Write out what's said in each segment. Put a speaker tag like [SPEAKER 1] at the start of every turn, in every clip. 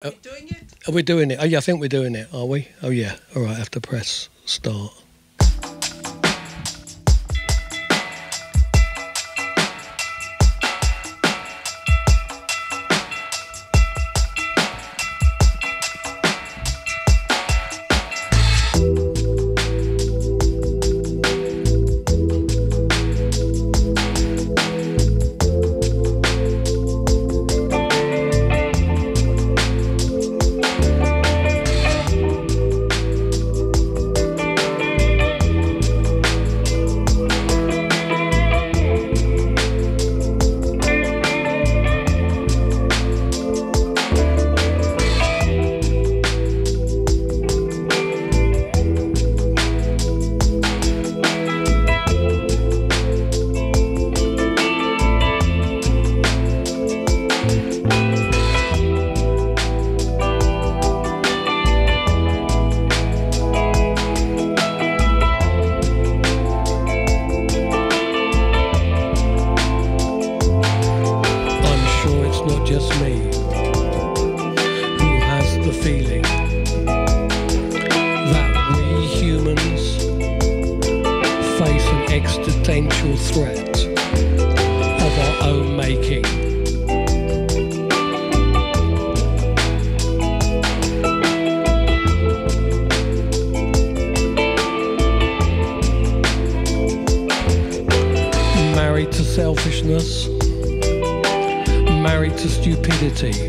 [SPEAKER 1] Are uh, we doing it? Are we doing it? Oh, yeah, I think we're doing it, are we? Oh, yeah. All right, I have to press start. just me who has the feeling that we humans face an existential threat of our own making. Married to selfishness Married to stupidity,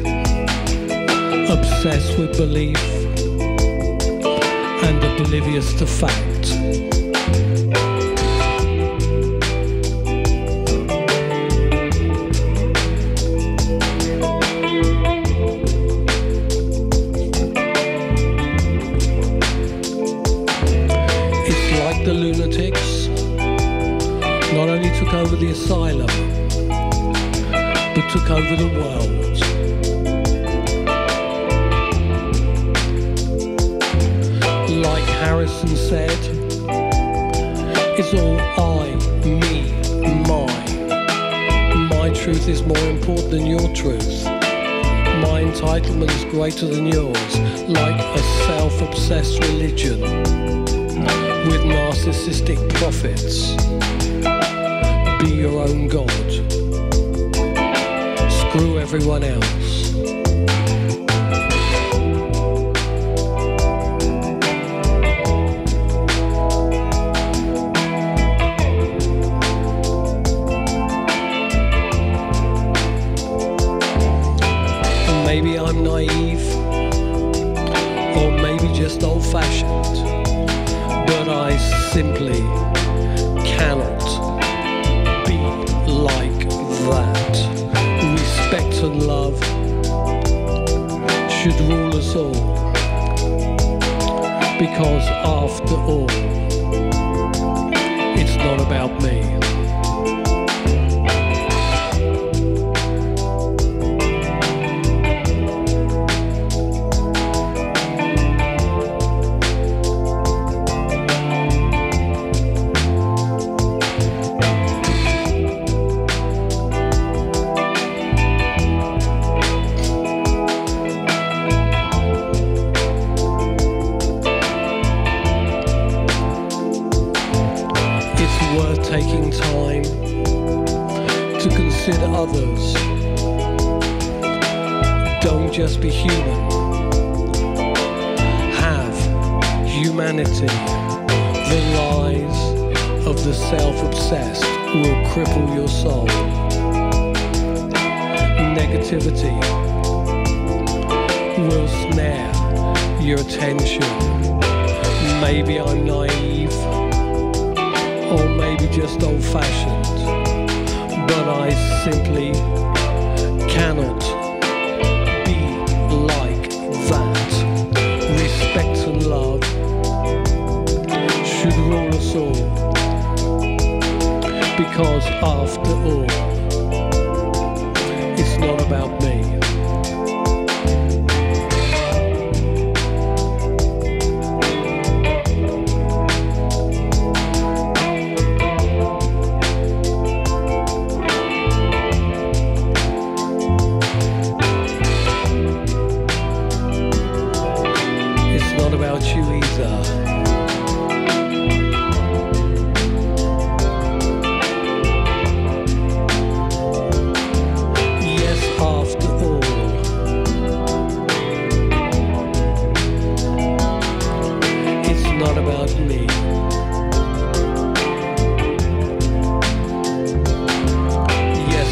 [SPEAKER 1] obsessed with belief, and oblivious to fact. It's like the lunatics not only took over the asylum, took over the world. Like Harrison said, it's all I, me, my. My truth is more important than your truth. My entitlement is greater than yours, like a self-obsessed religion with narcissistic prophets. Be your own God everyone else. Maybe I'm naive, or maybe just old fashioned, but I simply cannot be like that peace and love should rule us all. Because after all, it's not about me. taking time to consider others. Don't just be human. Have humanity. The lies of the self-obsessed will cripple your soul. Negativity will snare your attention. Maybe I'm naive or maybe just old fashioned, but I simply cannot be like that. Respect and love should rule us all, because after all, it's not about me. Yes,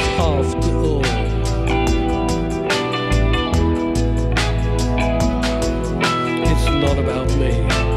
[SPEAKER 1] it's not about me.